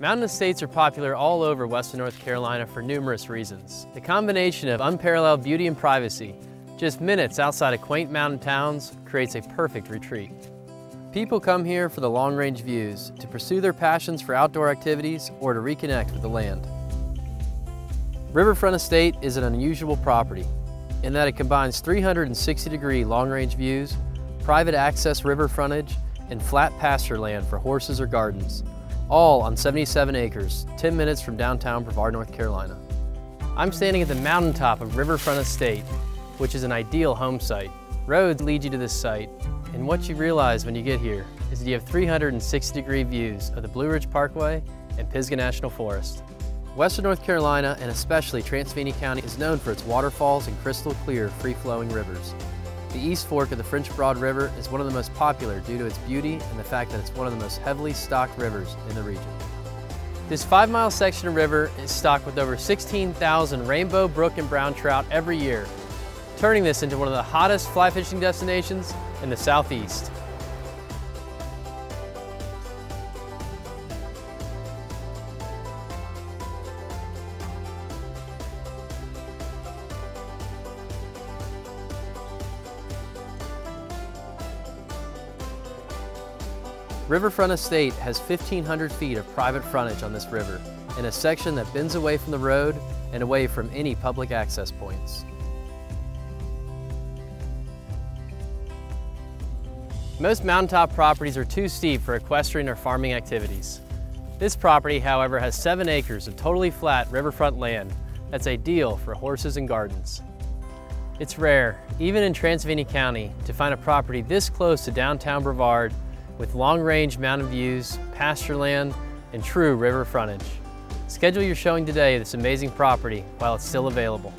Mountain estates are popular all over western North Carolina for numerous reasons. The combination of unparalleled beauty and privacy, just minutes outside of quaint mountain towns, creates a perfect retreat. People come here for the long-range views, to pursue their passions for outdoor activities, or to reconnect with the land. Riverfront Estate is an unusual property in that it combines 360-degree long-range views, private access river frontage, and flat pasture land for horses or gardens, all on 77 acres, 10 minutes from downtown Brevard, North Carolina. I'm standing at the mountaintop of Riverfront Estate, which is an ideal home site. Roads lead you to this site, and what you realize when you get here is that you have 360 degree views of the Blue Ridge Parkway and Pisgah National Forest. Western North Carolina, and especially Transylvania County, is known for its waterfalls and crystal clear, free-flowing rivers. The East Fork of the French Broad River is one of the most popular due to its beauty and the fact that it's one of the most heavily stocked rivers in the region. This five mile section of river is stocked with over 16,000 rainbow, brook, and brown trout every year, turning this into one of the hottest fly fishing destinations in the Southeast. Riverfront Estate has 1,500 feet of private frontage on this river in a section that bends away from the road and away from any public access points. Most mountaintop properties are too steep for equestrian or farming activities. This property, however, has seven acres of totally flat riverfront land that's ideal for horses and gardens. It's rare, even in Transylvania County, to find a property this close to downtown Brevard with long-range mountain views, pasture land, and true river frontage. Schedule your showing today of this amazing property while it's still available.